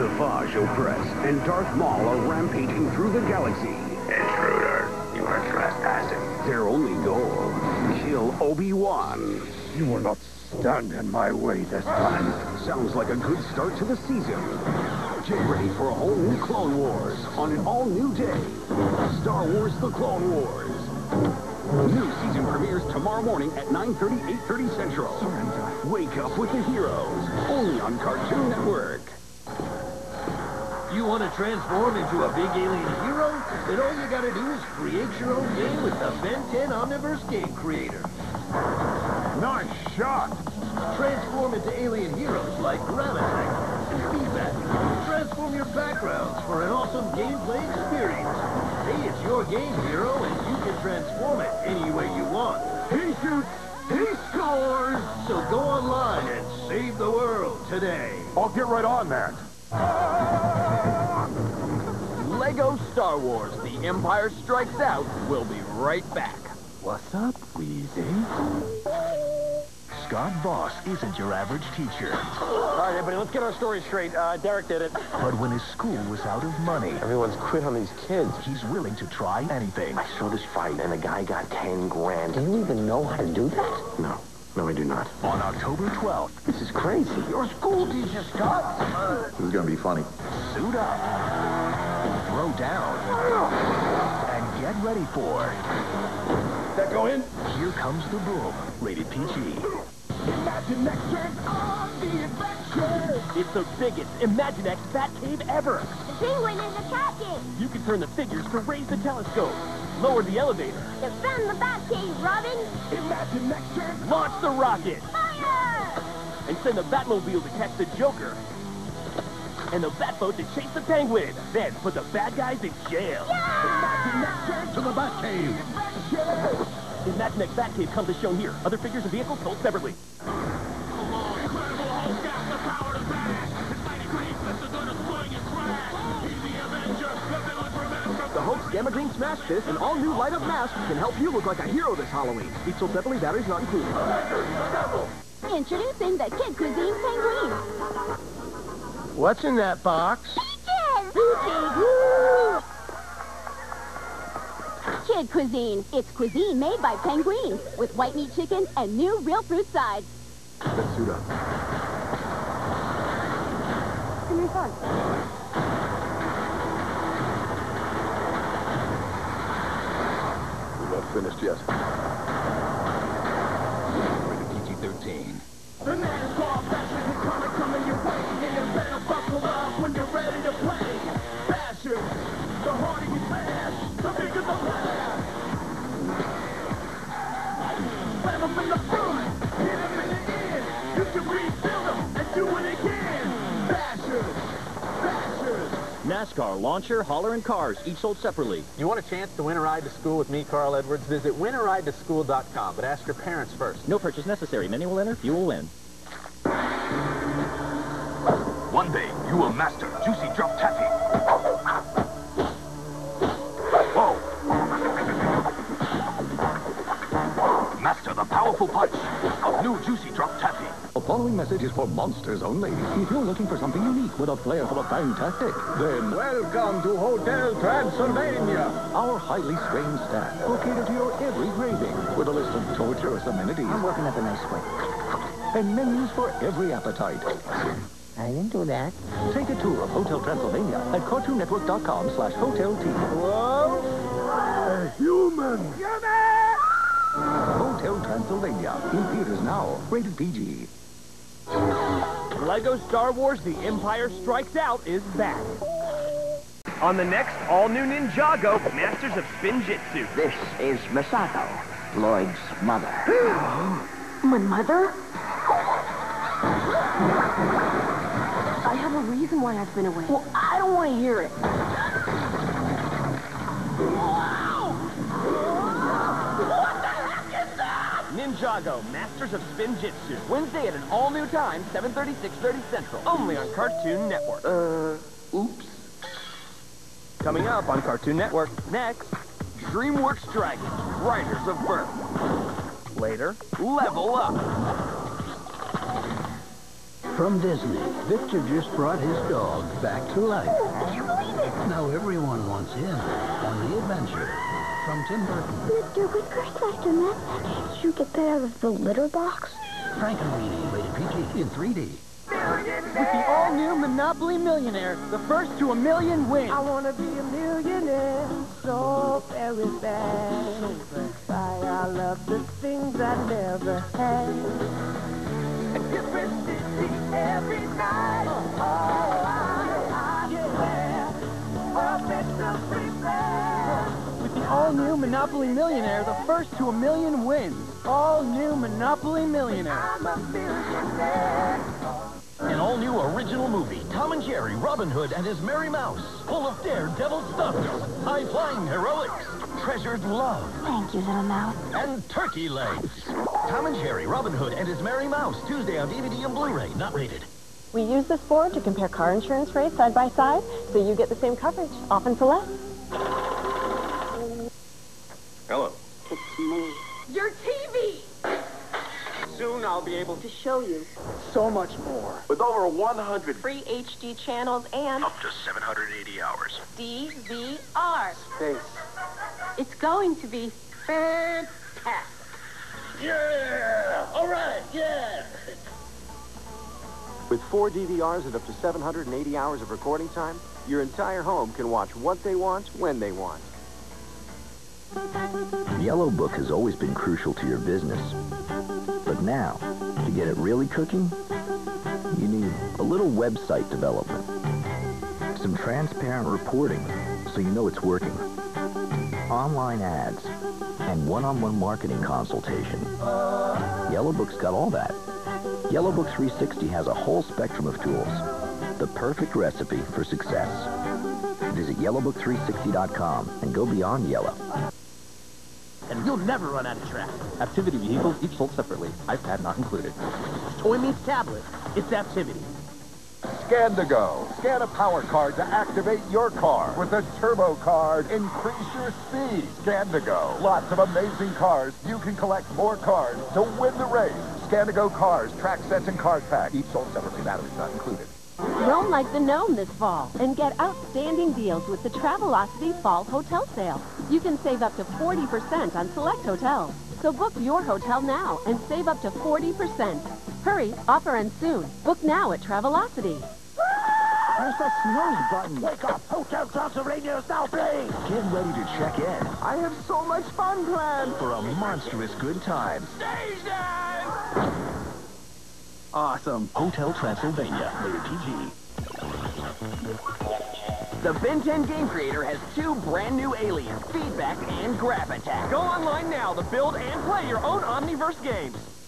Savage Opress, and Darth Maul are rampaging through the galaxy. Intruder, you are trespassing. Their only goal, kill Obi-Wan. You will not stand in my way this time. Sounds like a good start to the season. Get ready for a whole new Clone Wars on an all-new day. Star Wars The Clone Wars. New season premieres tomorrow morning at 9.30, 8.30 Central. Surrender. Wake up with the heroes. Only on Cartoon Network. You want to transform into a big alien hero? Then all you gotta do is create your own game with the Ben 10 Omniverse Game Creator. Nice shot. Transform into alien heroes like Gravattack and Feedback. Transform your backgrounds for an awesome gameplay experience. Hey, it's your game, hero, and you can transform it any way you want. He shoots. He scores. So go online and save the world today. I'll get right on that. Ah! Lego Star Wars The Empire Strikes Out We'll be right back. What's up, Wheezy? Scott Voss isn't your average teacher. All right, everybody, let's get our story straight. Uh, Derek did it. But when his school was out of money, Everyone's quit on these kids. he's willing to try anything. I saw this fight, and the guy got 10 grand. Do you even know how to do that? No. No, I do not. On October 12th, This is crazy. Your school teacher, Scott. This is gonna be funny. suit up, throw down, and get ready for... That go in? Here Comes the Boom, rated PG. Imaginext turn on the adventure. It's the biggest Imaginext Bat Cave ever. The penguin is attacking! You can turn the figures to raise the telescope, lower the elevator, Defend the Bat Cave, Robin! Imaginext turn. launch the rocket, Fire! and send the Batmobile to catch the Joker. And the Batboat to chase the Penguin. Then put the bad guys in jail. Turn to the Batcave. Adventure. Imaginext Batcave comes as shown here. Other figures and vehicles sold separately. The Hulk's Gamma Green Smash Fist and all new light up mask can help you look like a hero this Halloween. Each sold separately, batteries not included. Introducing the Kid Cuisine Penguin. What's in that box? Peaches! Peaches! Kid Cuisine. It's cuisine made by Penguin with white meat chicken and new real fruit sides. Let's suit up. Come here, son. We're not finished yet. Rated PG-13. NASCAR, Launcher, Holler, and Cars, each sold separately. You want a chance to win a ride to school with me, Carl Edwards? Visit winneridetoschool.com, but ask your parents first. No purchase necessary. Many will enter, few will win. One day, you will master Juicy Drop Taffy. Master the powerful punch of new Juicy Drop Taffy. The following message is for monsters only. If you're looking for something unique with a flair for the fantastic, then welcome to Hotel Transylvania. Our highly trained staff will cater to your every craving with a list of torturous amenities I'm working up a nice sweat. and menus for every appetite. I didn't do that. Take a tour of Hotel Transylvania at CartoonNetwork.com slash Hotel T. Whoa! A human! Hotel Transylvania. In theaters now. Rated PG. Lego Star Wars The Empire Strikes Out is back. On the next all-new Ninjago, Masters of Spinjitzu. This is Misako, Lloyd's mother. My mother? I have a reason why I've been away. Well, I don't want to hear it. Ninjago, Masters of Spinjitzu. Wednesday at an all-new time, 7.30, 6.30 Central. Only on Cartoon Network. Uh, oops. Coming up on Cartoon Network, next, DreamWorks Dragons, Riders of Berk. Later, Level Up. From Disney, Victor just brought his dog back to life. I can't believe it. Now everyone wants in on the adventure. From Tim Burton, Mr. Wickershester, man, can't you get that out of the litter box? Frankenweenie, rated PG in 3D. With the all-new Monopoly Millionaire, the first to a million wins. I wanna be a millionaire so very bad. Why I love the things I never had. A different city every night. Oh, With the all-new Monopoly Millionaire, the first to a million wins. All-new Monopoly Millionaire. I'm millionaire. An all-new original movie, Tom and Jerry, Robin Hood, and his Merry Mouse. Full of daredevil stunts, high-flying heroics, treasured love, Thank you, little mouse. and turkey legs. Tom and Jerry, Robin Hood, and his Merry Mouse. Tuesday on DVD and Blu-ray. Not rated. We use this board to compare car insurance rates side by side, so you get the same coverage, often for less. Hello. It's me. Your TV! Soon I'll be able to To show you. so much more. With over 100 Free HD channels and Up to 780 hours. DVR. Space. It's going to be fantastic. Yeah! All right, yeah! With four DVRs and up to 780 hours of recording time, your entire home can watch what they want, when they want. Yellow Book has always been crucial to your business. But now, to get it really cooking, you need a little website development. Some transparent reporting so you know it's working. Online ads and one-on-one marketing consultation. Yellow Book's got all that. Yellow Book 360 has a whole spectrum of tools. The perfect recipe for success. Visit yellowbook360.com and go beyond yellow. And you'll never run out of track. Apptivity vehicles, each sold separately. iPad not included. Toy meets tablet. It's Apptivity. Scan to go. Scan a power card to activate your car. With a turbo card, increase your speed. Scan to go. Lots of amazing cars. You can collect more cards to win the race. Scan to go cars, track sets, and card pack. Each sold separately. Batteries not included. Roam like the gnome this fall and get outstanding deals with the Travelocity Fall Hotel Sale. You can save up to 40% on select hotels. So book your hotel now and save up to 40%. Hurry, offer ends soon. Book now at Travelocity. Press that snooze button? Wake up! Hotel Transylvania is now playing! Get ready to check in I have so much fun planned. for a monstrous good time. Awesome. Hotel Transylvania, rated PG. The Ben 10 game creator has two brand new aliens, Feedback and Gravattack. Go online now to build and play your own Omniverse games.